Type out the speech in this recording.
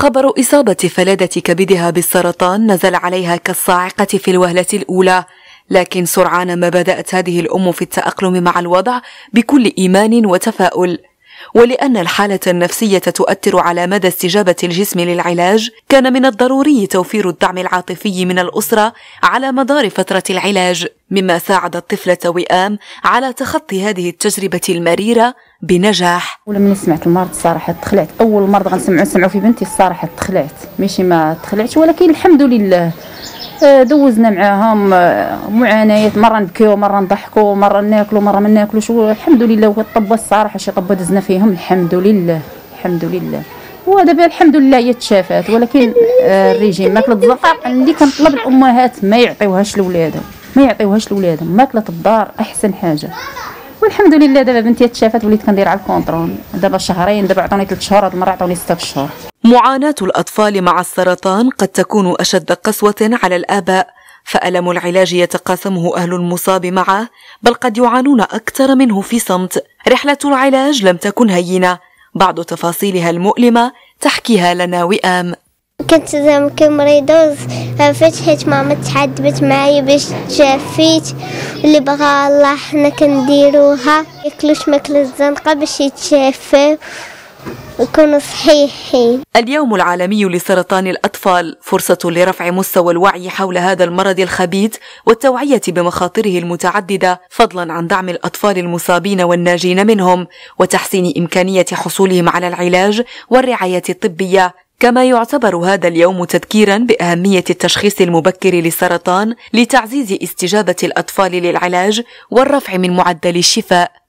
خبر إصابة فلادة كبدها بالسرطان نزل عليها كالصاعقة في الوهلة الأولى لكن سرعان ما بدأت هذه الأم في التأقلم مع الوضع بكل إيمان وتفاؤل. ولأن الحالة النفسية تؤثر على مدى استجابة الجسم للعلاج كان من الضروري توفير الدعم العاطفي من الأسرة على مدار فترة العلاج مما ساعد الطفلة وئام على تخطي هذه التجربة المريرة بنجاح. ولما سمعت المرض الصراحة تخلعت. أول مرض غنسمعو نسمعو في بنتي الصراحة تخلعت. ماشي ما تخلعتش ولكن الحمد لله. آه، دوزنا معاهم آه، معانيات. مرة نبكيو مرة نضحكوا مرة ناكلوا مرة ما ناكلوش. الحمد لله والطبه الصراحة شي طبة دزنا فيهم. الحمد لله الحمد لله. ودابا الحمد لله هي تشافات. ولكن آه، الريجيم ماكلة الزرقاء اللي كنطلب الأمهات ما يعطيوهاش لولادهم. ما يعطيوهاش لولادهم. ماكلة الدار أحسن حاجة. والحمد لله دابا بنتي تشافات وليت كندير على ال contrôle. دابا شهرين دابا عطوني ثلاث شهور هاد المرة عطوني ستة اشهر معاناة الأطفال مع السرطان قد تكون أشد قسوة على الآباء فألم العلاج يتقاسمه أهل المصاب معه بل قد يعانون أكثر منه في صمت. رحلة العلاج لم تكن هينة. بعض تفاصيلها المؤلمة تحكيها لنا وئام. كنت زعما مريضة فتحت ماما تعذبت معايا باش تشافيت اللي بغى الله حنا كنديروها. ياكلوش ماكلة الزنقة باش يتشافوا يكونوا صحيحين. اليوم العالمي لسرطان الأطفال فرصة لرفع مستوى الوعي حول هذا المرض الخبيث والتوعية بمخاطره المتعددة فضلا عن دعم الأطفال المصابين والناجين منهم وتحسين إمكانية حصولهم على العلاج والرعاية الطبية كما يعتبر هذا اليوم تذكيرا بأهمية التشخيص المبكر للسرطان لتعزيز استجابة الأطفال للعلاج والرفع من معدل الشفاء.